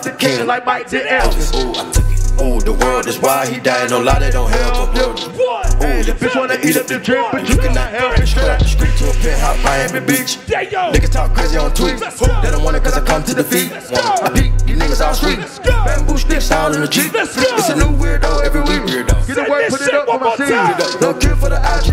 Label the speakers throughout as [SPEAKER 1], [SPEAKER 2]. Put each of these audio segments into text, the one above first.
[SPEAKER 1] The king like Mike did Elvis.
[SPEAKER 2] Oh, ooh, I took it. Ooh, the world is why he died. No lie, they don't help him.
[SPEAKER 1] Hey, the bitch wanna eat up the drip, but you cannot help it. Straight out the street.
[SPEAKER 2] To a penthouse, Miami Beach. Niggas talk crazy on tweets. They don't want it cause I come to the feet. I peek, these niggas all street. Bamboo sticks all in the Jeep. It's a new weirdo every week.
[SPEAKER 1] Get the work, put it up for my team.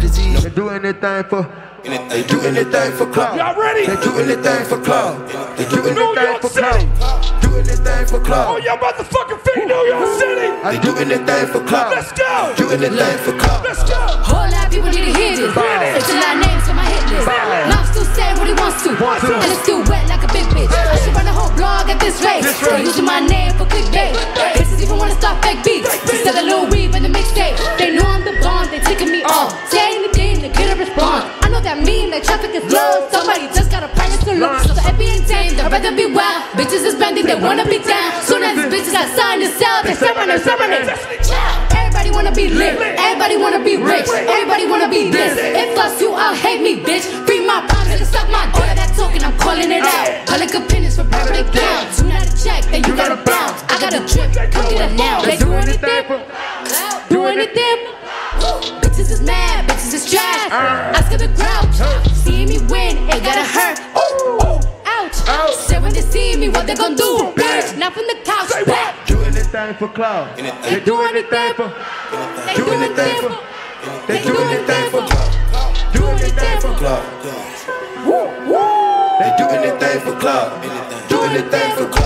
[SPEAKER 2] Disease.
[SPEAKER 1] They do anything for.
[SPEAKER 2] They do anything for clout.
[SPEAKER 1] Y'all ready?
[SPEAKER 2] They do anything for clout. They do anything for
[SPEAKER 1] City.
[SPEAKER 2] clout. Do anything for
[SPEAKER 1] Oh,
[SPEAKER 2] clout.
[SPEAKER 1] y'all motherfucking feet, New York City.
[SPEAKER 2] They do anything for clout.
[SPEAKER 1] Let's go.
[SPEAKER 2] Do anything for clout.
[SPEAKER 1] Let's go.
[SPEAKER 3] Whole lot of people need to hear this. It's a lot of names on my hit list. Mom still saying what he wants to. And it's still wet like a big bitch. I should run a whole blog at this rate. They using my name for clickbait. Know that traffic is low. Somebody just got a private saloon. So happy and tame, they'd rather be wild. Bitches is bending, they wanna be down. Soon as these bitches got signed to sell, they serenade, serenade. Everybody wanna be lit, everybody wanna be rich, everybody wanna be this. If us you out, hate me, bitch. Free my problems and suck my dick. All of that talking, I'm calling it out. Public opinions for public count. You not a check, then you gotta bounce. I got a trip, come get it now. They do anything, do anything. Bitches is mad, bitches is trash. Win, it gotta hurt. Ouch. Say when they see me, what they gon' do? Bitch, not from the couch.
[SPEAKER 1] Say what? Do anything for clout. They do anything for.
[SPEAKER 3] They
[SPEAKER 2] Do anything for. They do anything for clout. Do anything for clout. They do anything for clout. Do anything for clout.